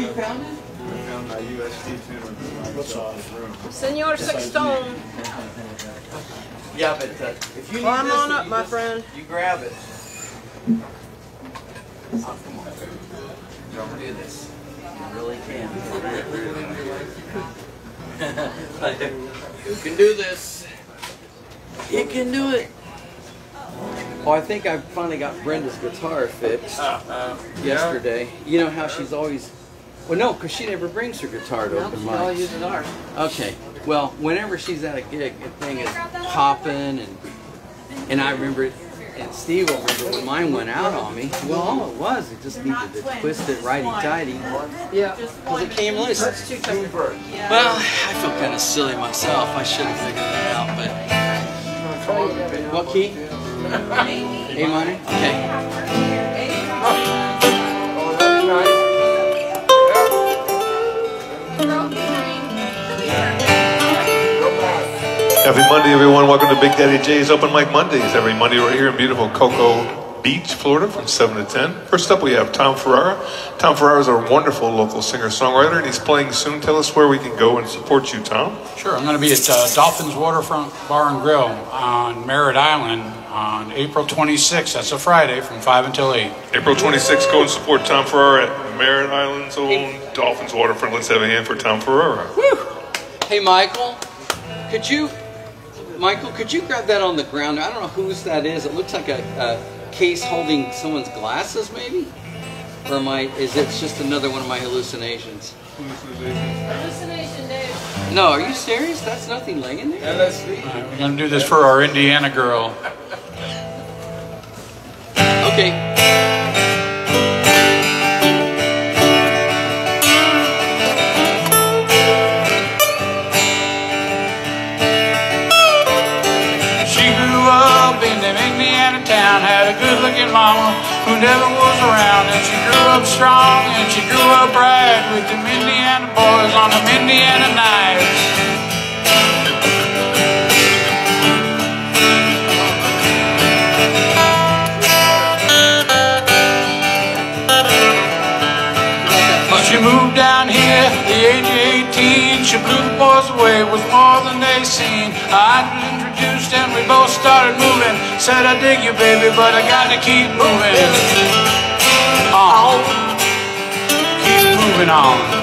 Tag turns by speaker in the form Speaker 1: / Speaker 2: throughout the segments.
Speaker 1: you found it?
Speaker 2: I found my UST tune in my son's room.
Speaker 3: Senor Sextone.
Speaker 1: Yeah, but uh, if you need
Speaker 3: Climb
Speaker 1: this,
Speaker 3: on
Speaker 1: if
Speaker 3: up, my
Speaker 1: just-
Speaker 3: friend.
Speaker 1: You grab it. Oh, come on. Don't do this. You really can. you can do this. You can do it. Oh, I think I finally got Brenda's guitar fixed yesterday. You know how she's always. Well, no, because she never brings her guitar to open mics.
Speaker 3: ours.
Speaker 1: Okay. Well, whenever she's at a gig, the thing is popping, and and I remember it. And Steve will remember when mine went out on me. Well, all it was, it just needed to twist it righty-tighty.
Speaker 3: Yeah.
Speaker 1: Because it came loose.
Speaker 3: That's two tight.
Speaker 1: Well, I feel kind of silly myself. I should have figured that out, but. What key? A minor? Okay.
Speaker 4: Happy Monday, everyone. Welcome to Big Daddy J's Open Mic Mondays. Every Monday, we're here in beautiful Cocoa Beach, Florida, from 7 to 10. First up, we have Tom Ferrara. Tom Ferrara is our wonderful local singer songwriter, and he's playing soon. Tell us where we can go and support you, Tom.
Speaker 5: Sure, I'm going to be at uh, Dolphins Waterfront Bar and Grill on Merritt Island on April 26th. That's a Friday from 5 until 8.
Speaker 4: April 26th, go and support Tom Ferrara at Merritt Island's own Dolphins Waterfront. Let's have a hand for Tom Ferrara. Woo!
Speaker 1: Hey, Michael, could you, Michael, could you grab that on the ground? I don't know whose that is. It looks like a, a case holding someone's glasses, maybe? Or am I, is it just another one of my hallucinations?
Speaker 3: Hallucination, Dave.
Speaker 1: No, are you serious? That's nothing laying there?
Speaker 2: LSD.
Speaker 5: We're going to do this for our Indiana girl.
Speaker 1: Okay.
Speaker 5: Town, had a good looking mama who never was around. And she grew up strong and she grew up right with them Indiana boys on them Indiana nights. She moved down here the age of 18. She blew the boys away, was more than they seen. I and we both started moving. Said I dig you, baby, but I got to keep moving. On. Keep uh. moving on.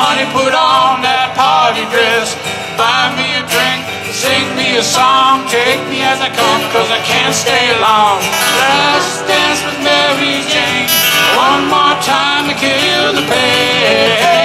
Speaker 5: Honey, put on that party dress, buy me a drink. Sing me a song, take me as I come, cause I can't stay long. Let's dance with Mary Jane, one more time to kill the pain.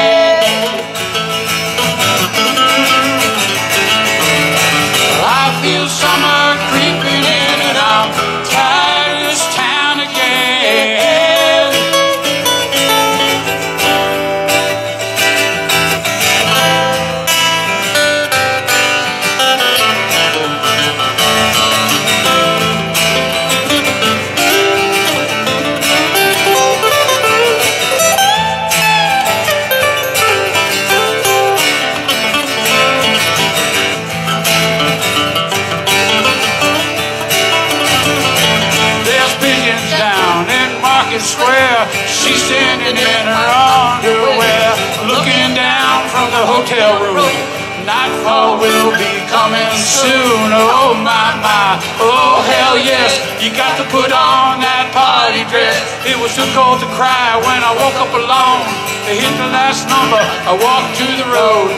Speaker 5: Will be coming soon. Oh my my, oh hell yes, you got to put on that party dress. It was too cold to cry when I woke up alone. They hit the last number, I walked to the road.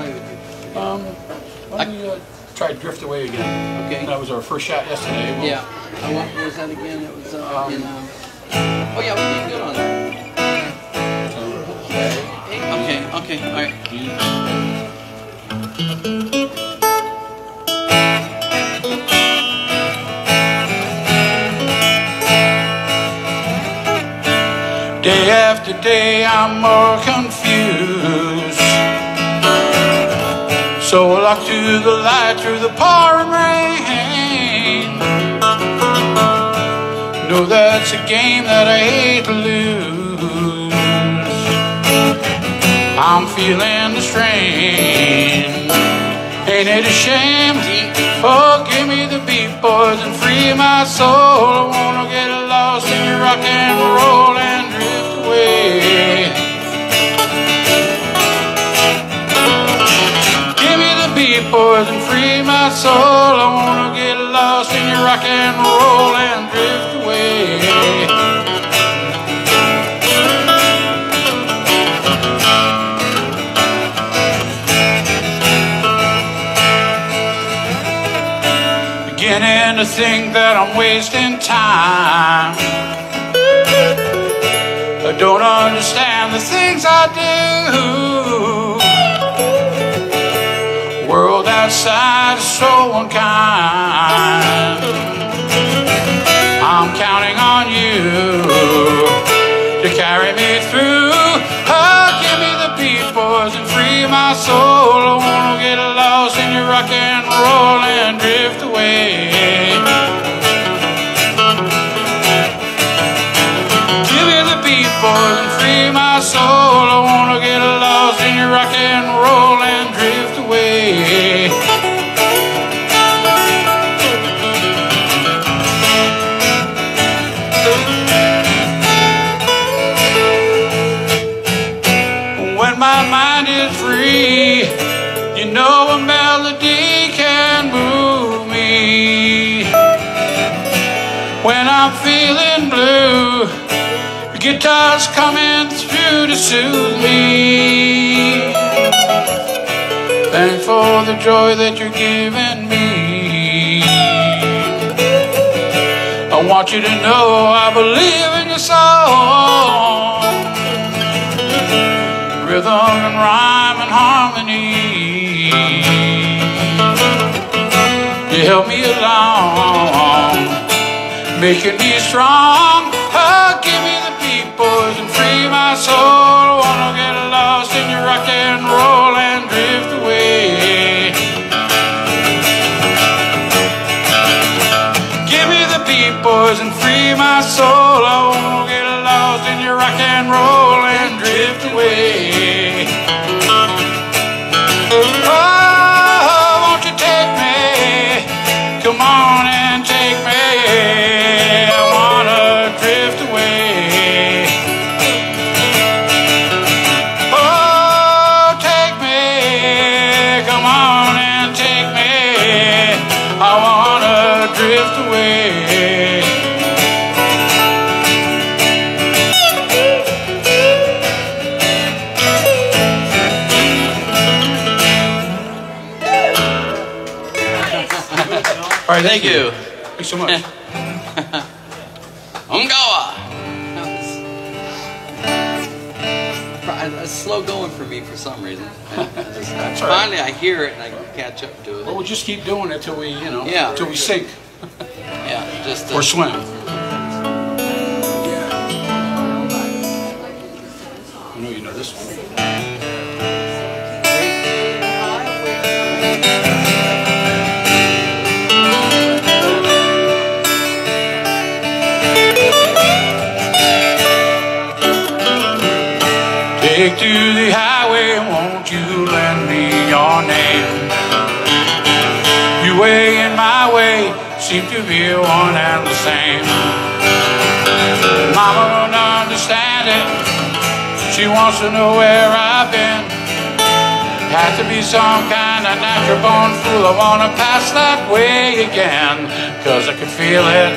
Speaker 1: Play with you?
Speaker 5: Um, why don't we uh, try Drift Away again?
Speaker 1: Okay.
Speaker 5: That was our first shot yesterday. We'll-
Speaker 1: Yeah. Uh, what was that again? It was uh,
Speaker 5: Um,
Speaker 1: in. Um, oh yeah, we did good on that. Okay. Okay. All right.
Speaker 5: Day after day, I'm more confused. So I look to the light through the pouring rain. Know that's a game that I hate to lose. I'm feeling the strain. Ain't it a shame? Oh, give me the beat, boys, and free my soul. I wanna get lost in your rock and roll and free my soul. I wanna get lost in your rock and roll and drift away. Beginning to think that I'm wasting time. I don't understand the things I do. You to carry me through. Oh, give me the beat, boys, and free my soul. A melody can move me. When I'm feeling blue, the guitar's coming through to soothe me. Thanks for the joy that you're giving me. I want you to know I believe in your song rhythm and rhyme and harmony. Help me along, making me strong. Right,
Speaker 1: Thank you.
Speaker 5: Thanks so much.
Speaker 1: Ungawa. It's slow going for me for some reason. I just, I,
Speaker 5: all right.
Speaker 1: finally, I hear it and I can catch up to it.
Speaker 5: Well,
Speaker 1: it.
Speaker 5: we'll just keep doing it till we, you know,
Speaker 1: Yeah.
Speaker 5: till we sink
Speaker 1: Yeah, just uh,
Speaker 5: or swim. I know you know this one. Take to the highway, won't you lend me your name? Your way and my way seem to be one and the same. Mama don't understand it. She wants to know where I've been. Had to be some kind of natural born fool. I wanna pass that way again, cause I can feel it.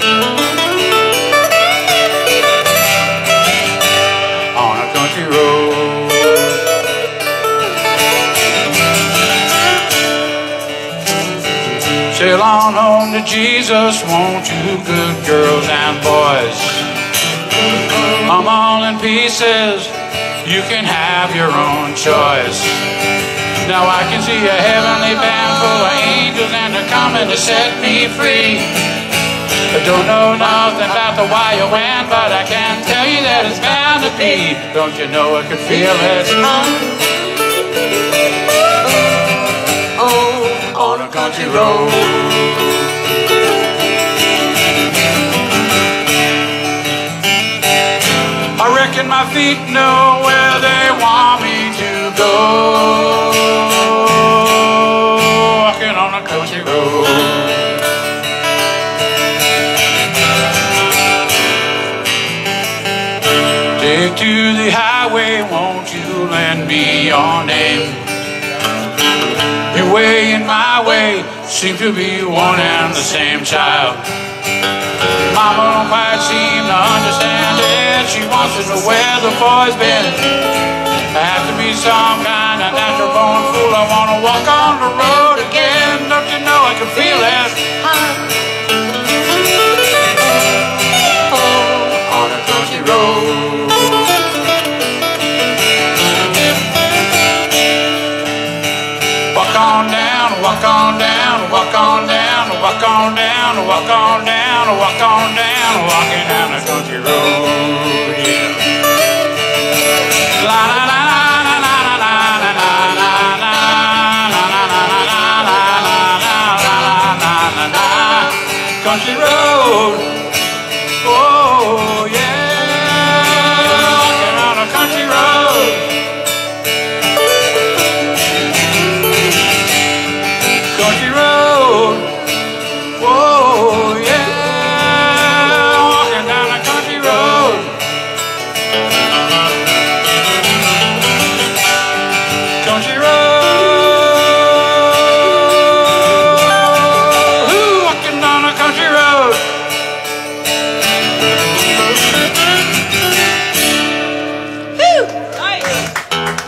Speaker 5: On a country to Jesus, won't you, good girls and boys? I'm all in pieces, you can have your own choice. Now I can see a heavenly band full of angels and they're coming to set me free. I don't know nothing about the why or when, but I can tell you that it's bound to be. Don't you know I could feel it? Country road. I reckon my feet know where they want me to go. Walking on a country road. Take to the highway, won't you lend me your name? Your way and my way seem to be one and the same child. Mama don't quite seem to understand it. She wants to know where the boy's been. I have to be some kind of natural born fool. I wanna walk on the road on down, walk on down, walking down the country road.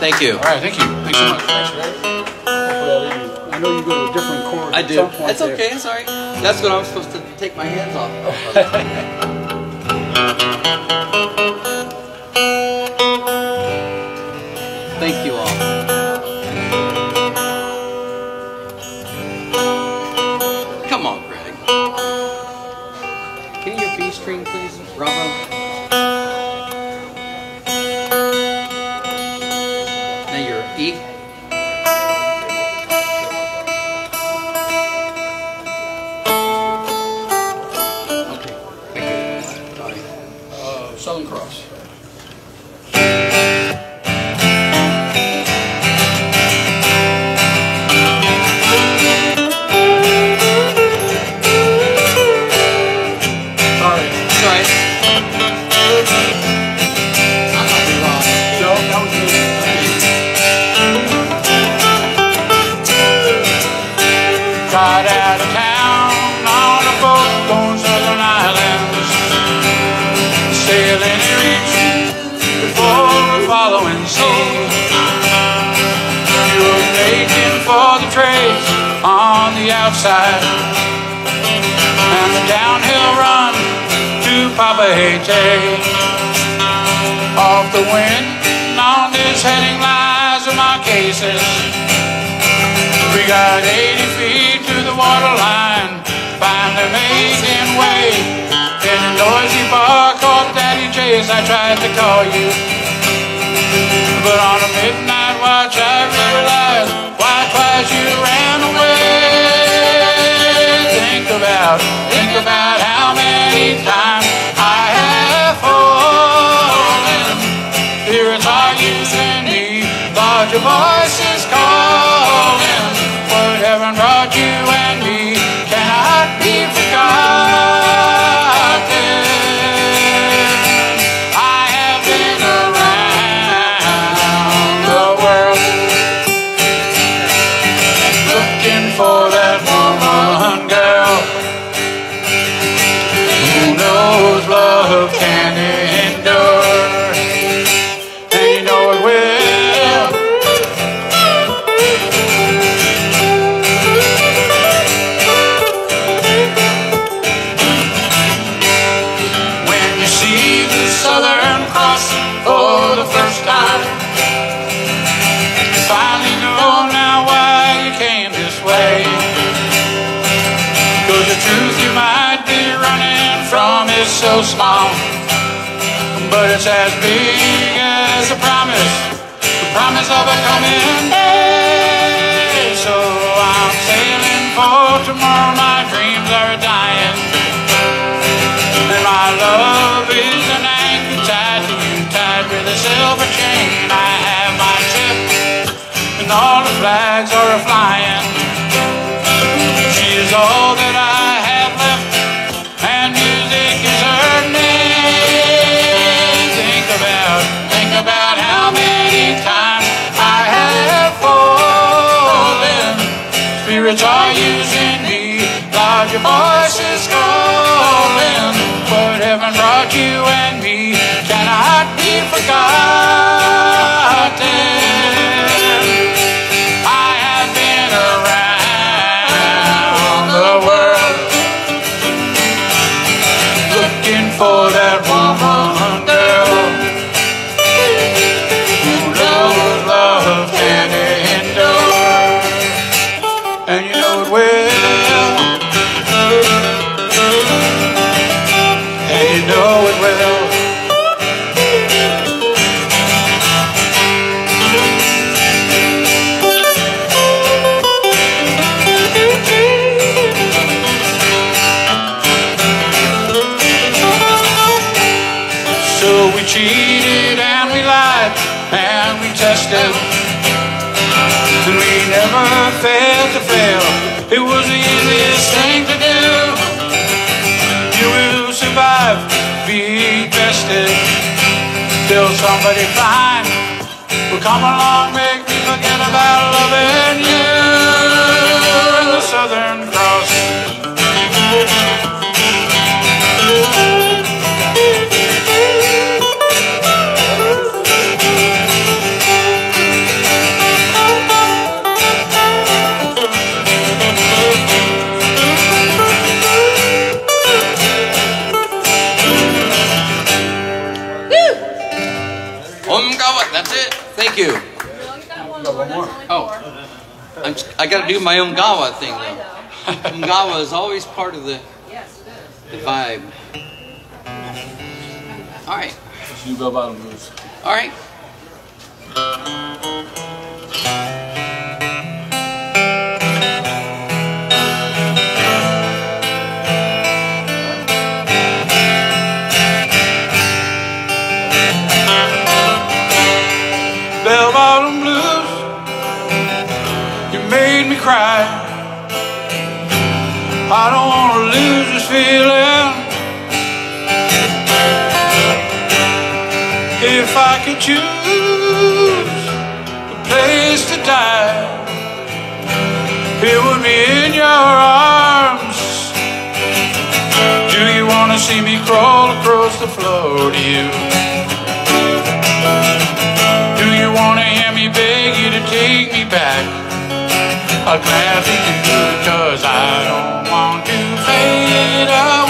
Speaker 1: Thank you.
Speaker 5: All right, thank you. Thanks so mm. much. Thanks,
Speaker 2: I know you go to a different chords.
Speaker 1: I
Speaker 2: at
Speaker 1: do.
Speaker 2: some point
Speaker 1: It's
Speaker 2: there.
Speaker 1: okay. It's all right. That's what I was supposed to take my hands off. Thank
Speaker 5: outside. And the downhill run to Papa Haiti. Off the wind on this heading lies of my cases. We got 80 feet to the waterline, finally making way. In a noisy bar called Daddy J's, I tried to call you. But on a midnight watch, I realized out. So small, but it's as big as a promise, the promise of a coming day. So I'm sailing for tomorrow, my dreams are dying, and my love is an anchor tied to you, tied with a silver chain. I have my ship, and all the flags are flying. She is all Spirits are using me, Lord, your voice is calling. But heaven brought you and me, cannot be forgotten. Somebody fine will come along, make me forget about loving you.
Speaker 1: Thank you. Oh, I'm, I got to do my Umgawa thing though. Umgawa is always part of the, the vibe. All right,
Speaker 2: You go bottom blues.
Speaker 1: all right.
Speaker 5: Crawl across the floor to you? Do you wanna hear me beg you to take me back? I'll gladly do cause I don't want to fade away.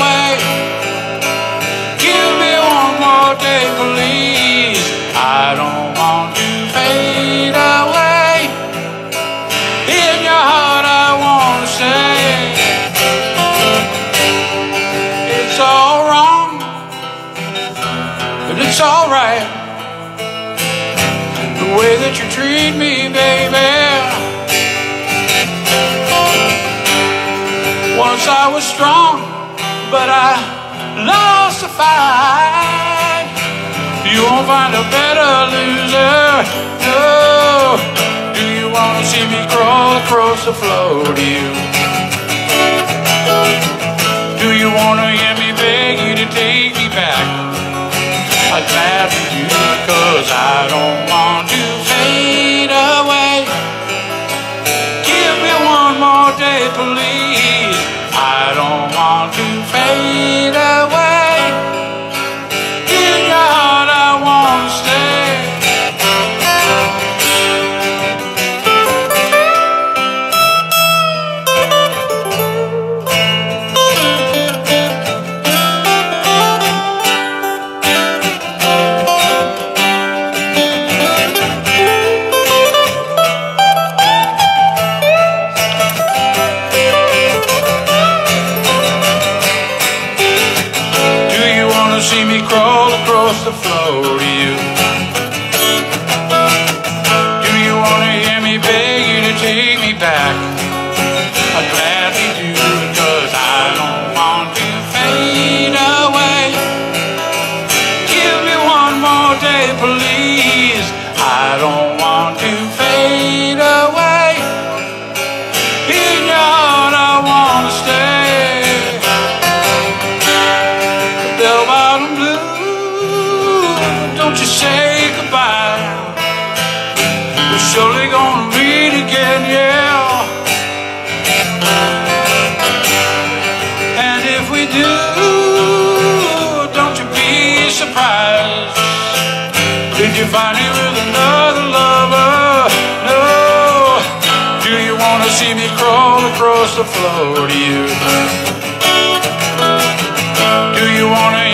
Speaker 5: It's alright the way that you treat me, baby. Once I was strong, but I lost the fight. You won't find a better loser. No. Do you wanna see me crawl across the floor to you? Do you wanna hear me beg you to take me back? I gladly do cause I don't want to fade away. Give me one more day, please. I don't want to fade see me crawl across the floor to you. find you with another lover. No, do you wanna see me crawl across the floor to you? Do you wanna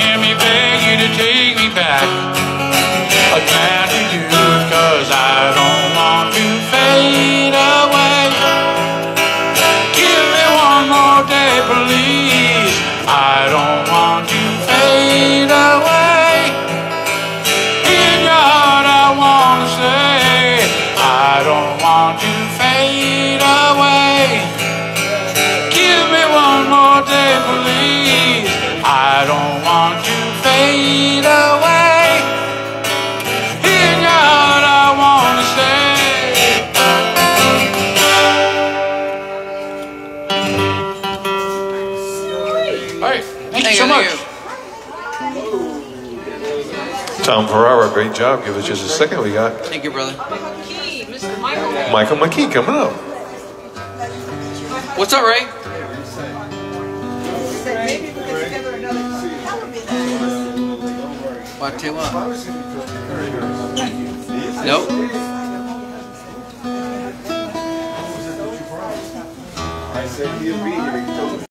Speaker 4: Ferrara, great job. Give us just a second. We got
Speaker 1: Thank you, brother.
Speaker 3: Michael
Speaker 4: McKee coming up.
Speaker 1: What's up, Ray? What, do you want? Nope.
Speaker 6: I said he'll be here.